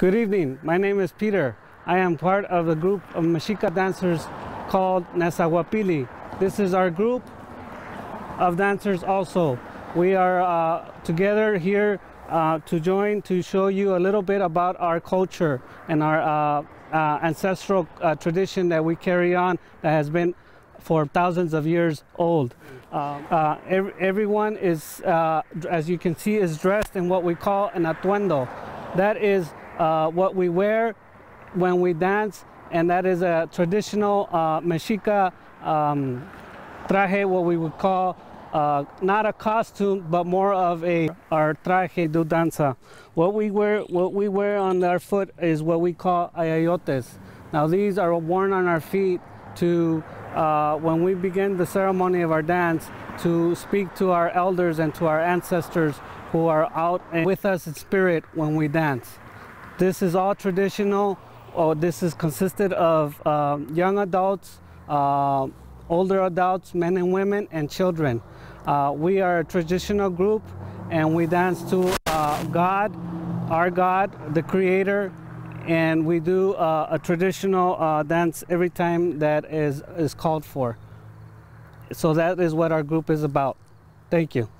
Good evening. My name is Peter. I am part of the group of Mexica dancers called Nezahualpilli. This is our group of dancers also. We are uh, together here uh, to join to show you a little bit about our culture and our uh, uh ancestral uh, tradition that we carry on that has been for thousands of years old. Uh, every, everyone is, as you can see, is dressed in what we call an atuendo. That is what we wear when we dance, and that is a traditional Mexica um, traje, what we would call uh, not a costume, but more of a our traje de danza. What we wear, what we wear on our foot is what we call ayoyotes. Now these are worn on our feet to uh, when we begin the ceremony of our dance to speak to our elders and to our ancestors who are out and with us in spirit when we dance. This is all traditional. Oh, this is consisted of uh, young adults, uh, older adults, men and women, and children. Uh, we are a traditional group and we dance to uh, God, our God, the Creator, and we do uh, a traditional uh, dance every time that is, is called for. So that is what our group is about. Thank you.